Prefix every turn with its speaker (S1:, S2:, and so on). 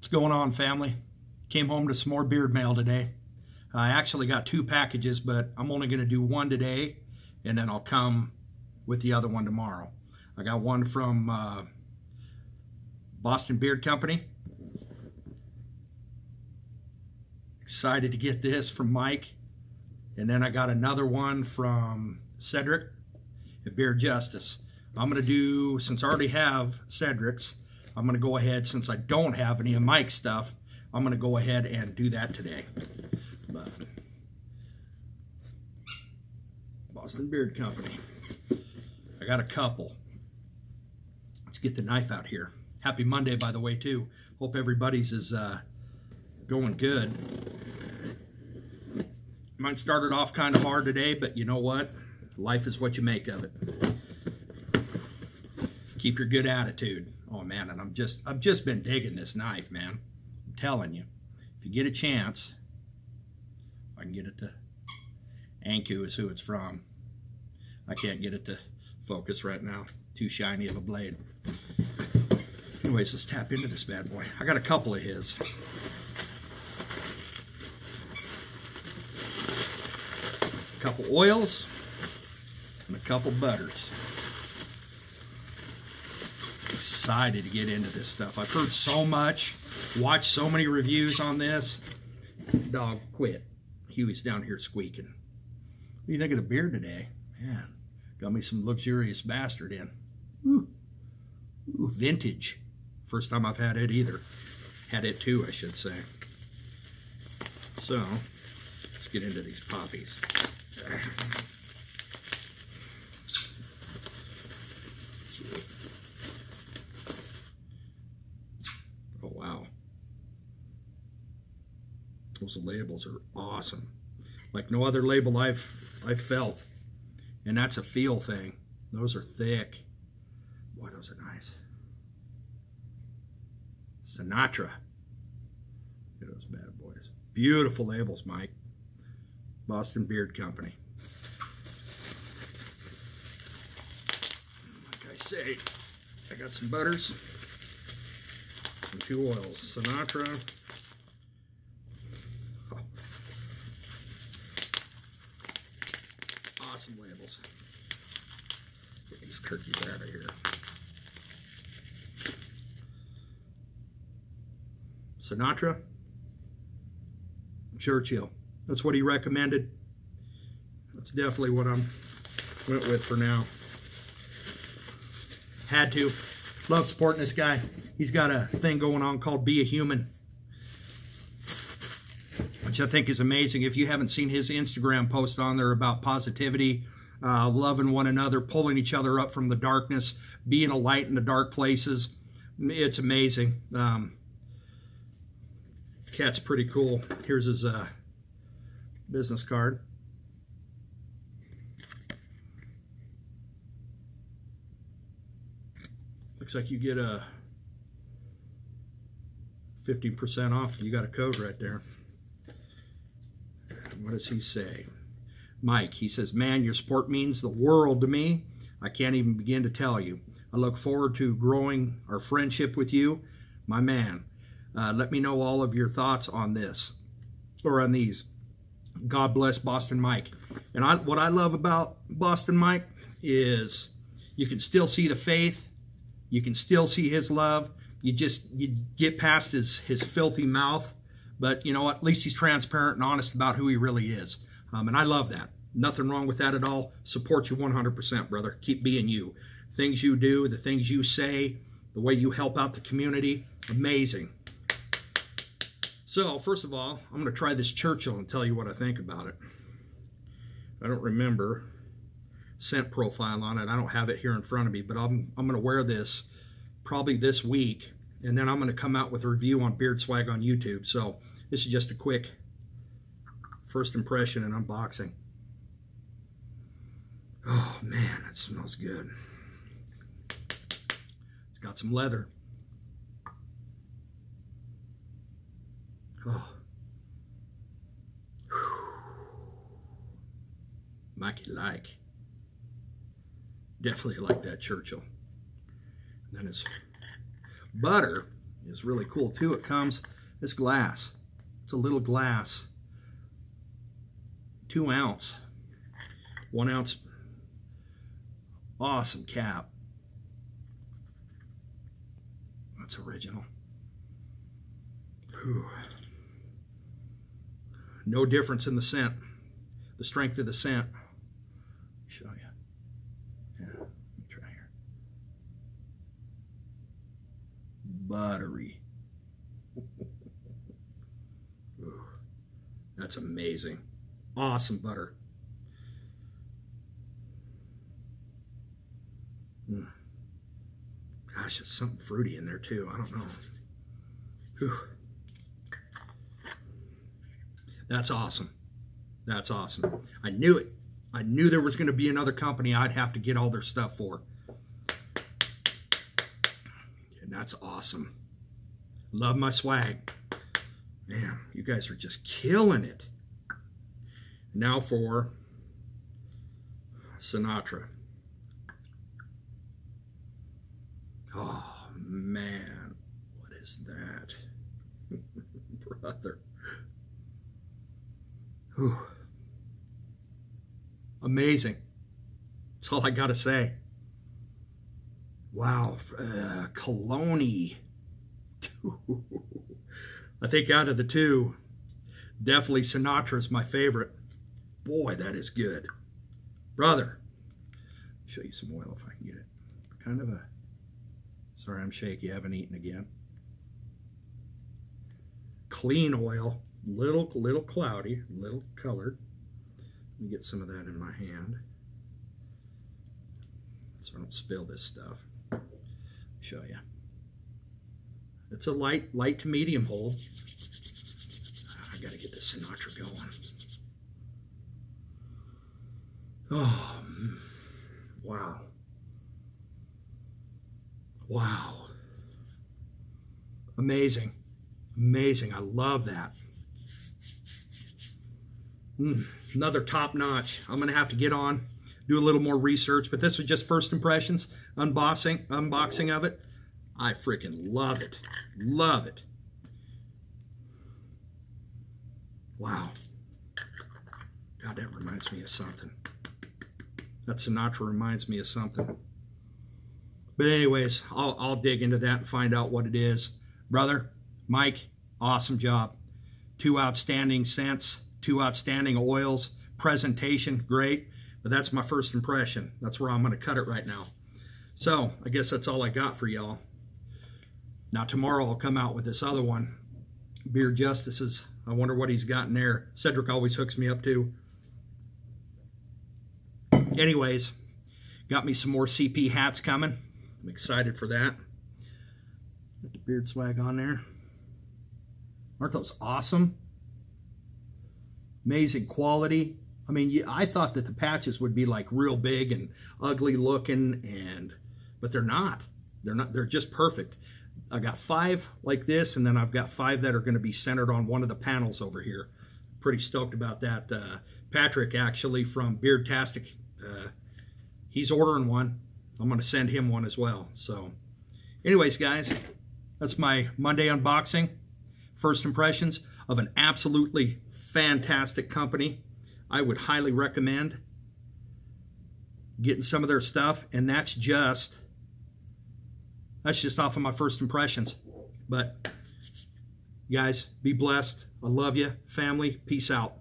S1: What's going on, family? Came home to some more beard mail today. I actually got two packages, but I'm only going to do one today, and then I'll come with the other one tomorrow. I got one from uh, Boston Beard Company. Excited to get this from Mike. And then I got another one from Cedric at Beard Justice. I'm going to do, since I already have Cedric's, I'm going to go ahead, since I don't have any of Mike's stuff, I'm going to go ahead and do that today. But, Boston Beard Company. I got a couple. Let's get the knife out here. Happy Monday, by the way, too. Hope everybody's is uh, going good. Mine started off kind of hard today, but you know what? Life is what you make of it. Keep your good attitude. Oh man, and I'm just I've just been digging this knife, man. I'm telling you. If you get a chance, I can get it to Anku is who it's from. I can't get it to focus right now. Too shiny of a blade. Anyways, let's tap into this bad boy. I got a couple of his. A couple oils and a couple butters. Excited to get into this stuff. I've heard so much, watched so many reviews on this. Dog quit. Huey's down here squeaking. What do you think of the beer today? Man, got me some luxurious bastard in. Ooh, Ooh vintage. First time I've had it either. Had it too, I should say. So, let's get into these poppies. Oh, wow. Those labels are awesome. Like no other label I've, I've felt. And that's a feel thing. Those are thick. Boy, those are nice. Sinatra. Look at those bad boys. Beautiful labels, Mike. Boston Beard Company. Like I say, I got some butters and two oils. Sinatra. Oh. Labels. Get these turkeys out of here. Sinatra, Churchill. That's what he recommended. That's definitely what I'm went with for now. Had to. Love supporting this guy. He's got a thing going on called Be a Human, which I think is amazing. If you haven't seen his Instagram post on there about positivity, uh, loving one another, pulling each other up from the darkness, being a light in the dark places, it's amazing. Um, cat's pretty cool. Here's his uh, business card. Looks like you get a 15% off. You got a code right there. What does he say? Mike, he says, man, your support means the world to me. I can't even begin to tell you. I look forward to growing our friendship with you. My man, uh, let me know all of your thoughts on this or on these. God bless Boston Mike. And I, what I love about Boston Mike is you can still see the faith. You can still see his love. You just you get past his, his filthy mouth. But you know what? At least he's transparent and honest about who he really is. Um, and I love that. Nothing wrong with that at all. Support you 100%, brother. Keep being you. Things you do, the things you say, the way you help out the community, amazing. So, first of all, I'm going to try this Churchill and tell you what I think about it. I don't remember scent profile on it. I don't have it here in front of me, but I'm, I'm going to wear this probably this week, and then I'm going to come out with a review on Beard Swag on YouTube. So, this is just a quick first impression and unboxing. Oh, man, it smells good. It's got some leather. Oh. Mikey like. Definitely like that Churchill. And then his butter is really cool too. It comes, this glass, it's a little glass, two ounce, one ounce, awesome cap. That's original. Whew. No difference in the scent, the strength of the scent. Show you. Yeah, let me try here. Buttery. Ooh, that's amazing. Awesome butter. Mm. Gosh, it's something fruity in there too. I don't know. Whew. That's awesome. That's awesome. I knew it. I knew there was going to be another company I'd have to get all their stuff for. And that's awesome. Love my swag. Man, you guys are just killing it. Now for Sinatra. Oh, man. What is that? Brother. Whew. Amazing. That's all I got to say. Wow. Uh, Coloni. I think out of the two, definitely Sinatra's my favorite. Boy, that is good. Brother, show you some oil if I can get it. Kind of a, sorry I'm shaky, I haven't eaten again. Clean oil little, little cloudy, little colored. Let me get some of that in my hand so I don't spill this stuff. Show you. It's a light, light to medium hold. I got to get this Sinatra going. Oh, wow. Wow. Amazing. Amazing. I love that. Mm, another top notch. I'm going to have to get on, do a little more research, but this was just first impressions, unboxing, unboxing of it. I freaking love it. Love it. Wow. God, that reminds me of something. That Sinatra reminds me of something. But anyways, I'll, I'll dig into that and find out what it is. Brother, Mike, awesome job. Two outstanding scents two outstanding oils, presentation, great. But that's my first impression. That's where I'm going to cut it right now. So I guess that's all I got for y'all. Now tomorrow I'll come out with this other one. Beard Justices. I wonder what he's got in there. Cedric always hooks me up too. Anyways, got me some more CP hats coming. I'm excited for that. Put the beard swag on there. Aren't those awesome? amazing quality. I mean, I thought that the patches would be like real big and ugly looking, and but they're not. They're not. They're just perfect. I got five like this, and then I've got five that are going to be centered on one of the panels over here. Pretty stoked about that. Uh, Patrick, actually, from Beardtastic, uh, he's ordering one. I'm going to send him one as well. So, anyways, guys, that's my Monday unboxing. First impressions of an absolutely fantastic company. I would highly recommend getting some of their stuff. And that's just, that's just off of my first impressions. But guys, be blessed. I love you. Family, peace out.